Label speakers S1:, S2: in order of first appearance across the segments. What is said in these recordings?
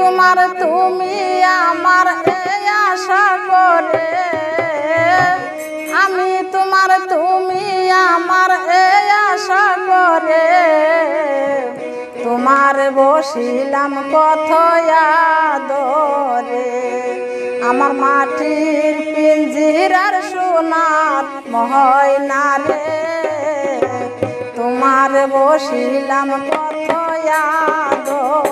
S1: তোমার তুমি আমার আশা করে। আমি তোমার তুমি আমার আশা করে। তোমার বসিলাম কথয়াদরে আমার মাটির পিঞ্জিরার সোনার মহয়না রে। তোমার বসিলাম কথয়াদরে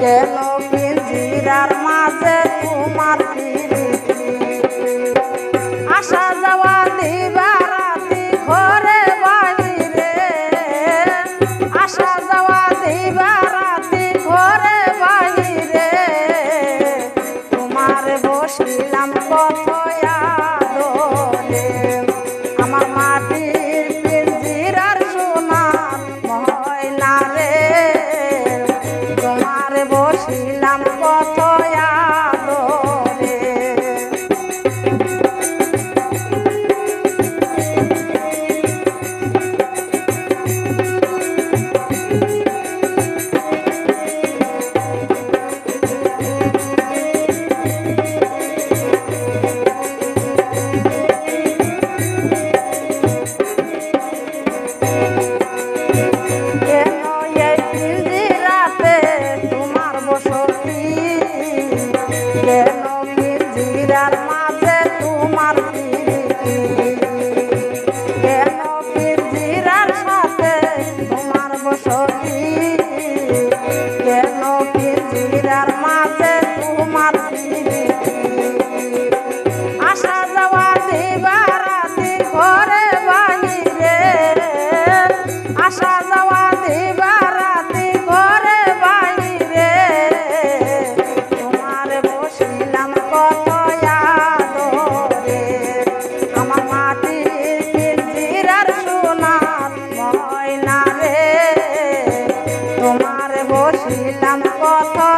S1: কেন পিঞ্জিরার মাঝে তোমার আসা যাওয়া দিবা রাতি ঘরে তোমার বসিলাম কথয়া দোলে। বসিলাম কথয়া বসেছিলাম কথা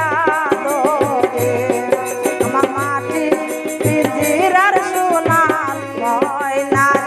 S1: না